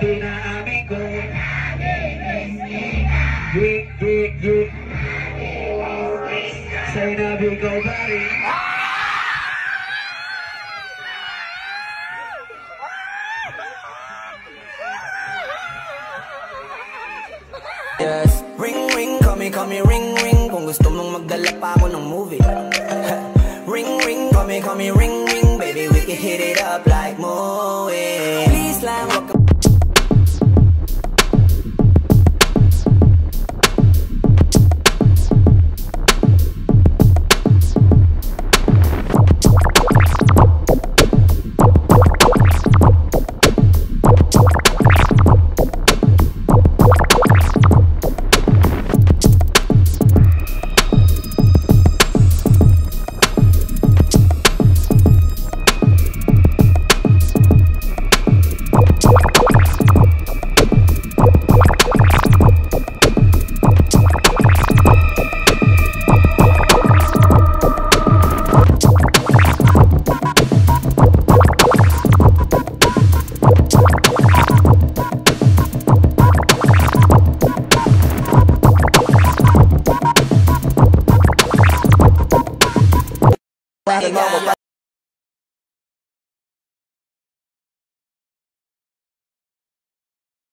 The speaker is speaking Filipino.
Pinaamin ko. Geek, geek, geek Sinabi ko bari Yes. Ring ring, call me ring ring. Kung gusto mong magdala pa ako ng movie. Ring ring, call me ring ring. Baby, we can hit it up like movie riding on my